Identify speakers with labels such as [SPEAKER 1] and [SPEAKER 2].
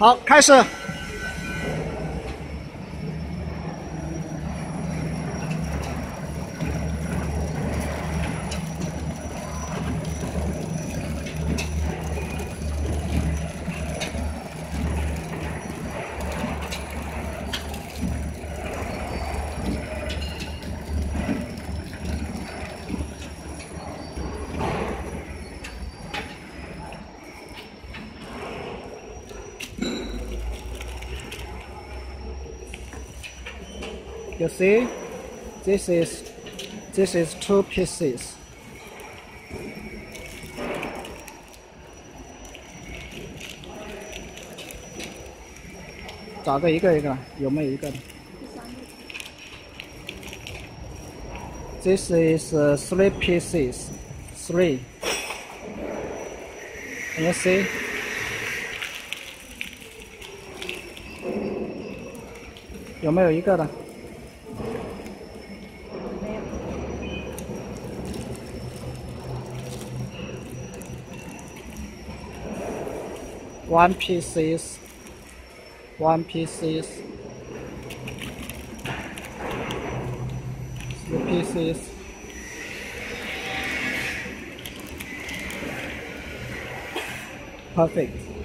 [SPEAKER 1] 好，开始。You see, this is this is two pieces. This is uh, three pieces, three. Can you see? Có？one pieces, one pieces, three pieces. Perfect.